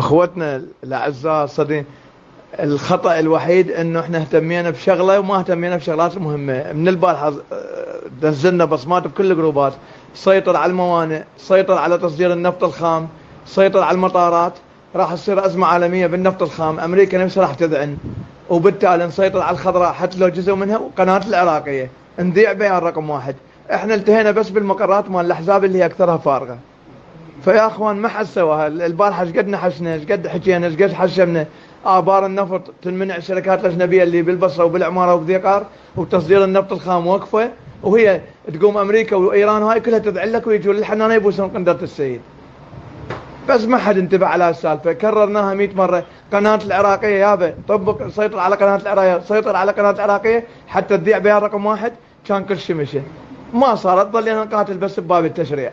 أخوتنا الأعزاء الصديقين الخطأ الوحيد إنه إحنا اهتمينا بشغلة وما اهتمينا بشغلات مهمة. من البارحة نزلنا بصمات بكل الجروبات. سيطر على الموانئ سيطر على تصدير النفط الخام سيطر على المطارات. راح تصير أزمة عالمية بالنفط الخام. أمريكا نفسها راح تذعن. وبالتالي نسيطر على الخضراء حتى لو جزء منها وقناة العراقية. نذيع بيان رقم واحد. إحنا انتهينا بس بالمقرات مال الأحزاب اللي هي أكثرها فارغة. فيا أخوان ما حد سواها البارحة إيش قد نحشنا؟ إيش قد حكينا؟ إيش قد حشمنا؟ آبار النفط تنمنع الشركات الأجنبية اللي بالبصرة وبالعمارة وبذيقار وتصدير النفط الخام وقفة وهي تقوم أمريكا وإيران وهاي كلها تدعي لك ويجوا للحنانه يبوسون قندرة السيد. بس ما حد انتبه على هالسالفة. كررناها 100 مرة. قناة العراقية يابا طبق سيطر على قناة العراقية سيطر على قناة العراقية حتى تذيع بها رقم واحد. كان كل شيء مشي. ما صارت ظلينا نقاتل بس بباب التشريع.